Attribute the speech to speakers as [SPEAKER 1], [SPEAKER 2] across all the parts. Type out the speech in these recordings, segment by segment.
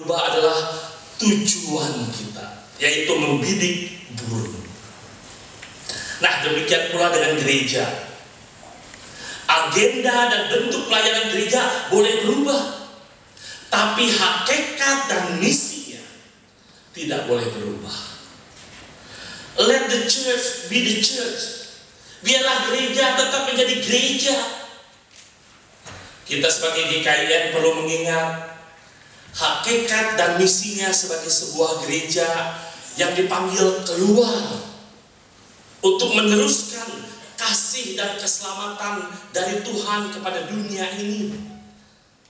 [SPEAKER 1] Berubah adalah tujuan kita, yaitu membidik burung. Nah, demikian pula dengan gereja. Agenda dan bentuk pelayanan gereja boleh berubah, tapi hakikat dan misinya tidak boleh berubah. Let the church be the church. Biarlah gereja tetap menjadi gereja. Kita sebagai GKIN perlu mengingat hakikat dan misinya sebagai sebuah gereja yang dipanggil keluar untuk meneruskan kasih dan keselamatan dari Tuhan kepada dunia ini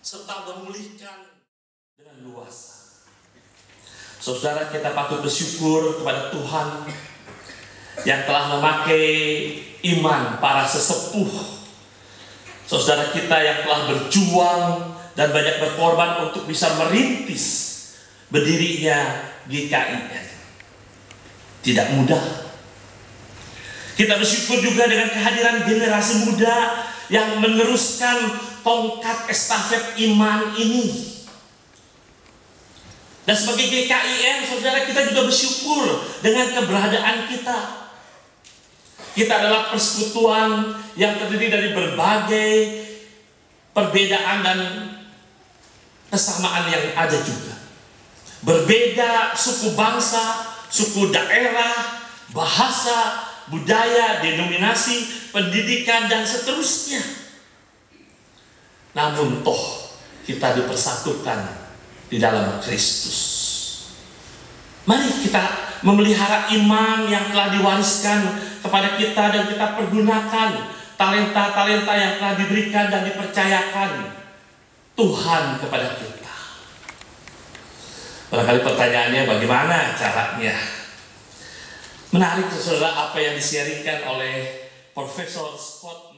[SPEAKER 1] serta memulihkan dengan luas. Saudara kita patut bersyukur kepada Tuhan yang telah memakai iman para sesepuh. Saudara kita yang telah berjuang dan banyak berkorban untuk bisa merintis berdirinya GKIN. Tidak mudah. Kita bersyukur juga dengan kehadiran generasi muda yang meneruskan tongkat estafet iman ini. Dan sebagai GKIN, saudara kita juga bersyukur dengan keberadaan kita. Kita adalah persekutuan yang terdiri dari berbagai perbedaan dan kesamaan yang ada juga. Berbeda suku bangsa, suku daerah, bahasa, budaya, denominasi, pendidikan, dan seterusnya. Namun toh kita dipersatukan di dalam Kristus. Mari kita memelihara iman yang telah diwariskan kepada kita dan kita pergunakan talenta-talenta yang telah diberikan dan dipercayakan Tuhan kepada kita. Barangkali pertanyaannya bagaimana caranya? Menarik saudara apa yang disiarkan oleh Profesor Scott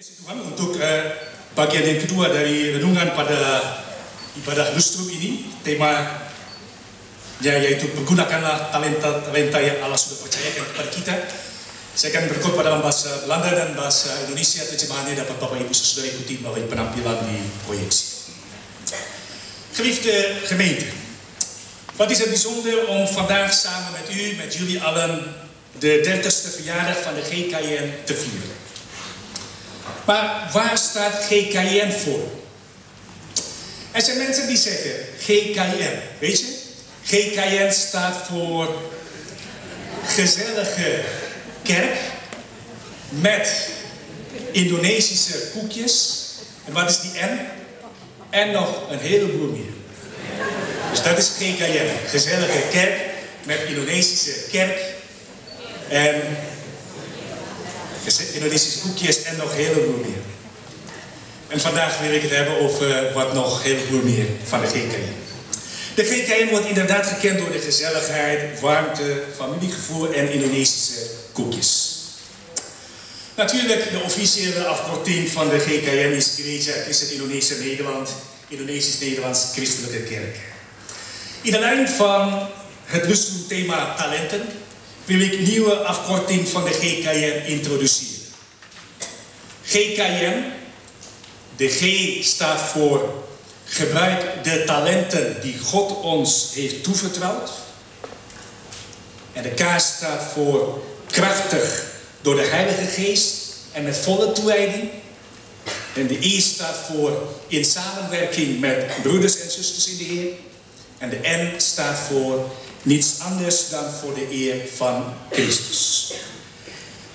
[SPEAKER 2] Tuhan untuk uh, bagian yang kedua dari renungan pada ibadah lustrum ini tema ya, yaitu pergunakanlah talenta-talenta yang Allah sudah percayakan kepada kita. Saya akan berkhotbah dalam bahasa Belanda dan bahasa Indonesia. Terjemahannya dapat Bapak Ibu saudara ikuti melalui penampilan di proyectie. Geliefde gemeente, wat is het bijzonder om vandaag samen met u, met jullie allen, de 30ste verjaardag van de GKN te vieren. Maar waar staat GKN voor? Er zijn mensen die zeggen GKN, weet je? GKN staat voor gezellige kerk met Indonesische koekjes. En wat is die N? En nog een heleboel meer. Dus dat is GKN, gezellige kerk met Indonesische kerk. En Indonesische koekjes en nog heleboel meer. En vandaag wil ik het hebben over wat nog heleboel meer van de GKN. De GKN wordt inderdaad gekend door de gezelligheid, warmte, familiegevoel en Indonesische koekjes. Natuurlijk, de officiële afkorting van de GKN is Gereja Christen Indonesië Nederland, Indonesisch-Nederlands Christelijke Kerk. In de lijn van het thema talenten wil ik nieuwe afkorting van de GKN introduceren. GKN, de G staat voor gebruik de talenten die God ons heeft toevertrouwd. En de K staat voor krachtig door de Heilige Geest en met volle toewijding. En de I staat voor in samenwerking met broeders en zusters in de Heer. En de N staat voor niets anders dan voor de eer van Christus.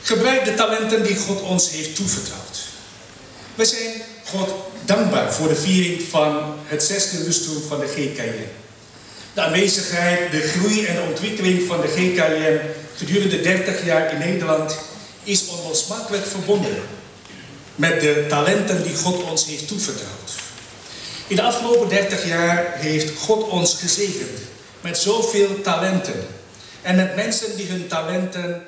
[SPEAKER 2] Gebruik de talenten die God ons heeft toevertrouwd. We zijn God dankbaar voor de viering van het zesde lustrum van de GKN. De aanwezigheid, de groei en de ontwikkeling van de GKN gedurende 30 jaar in Nederland is onlosmakelijk verbonden met de talenten die God ons heeft toevertrouwd. In de afgelopen 30 jaar heeft God ons gezegend met zoveel talenten en met mensen die hun talenten.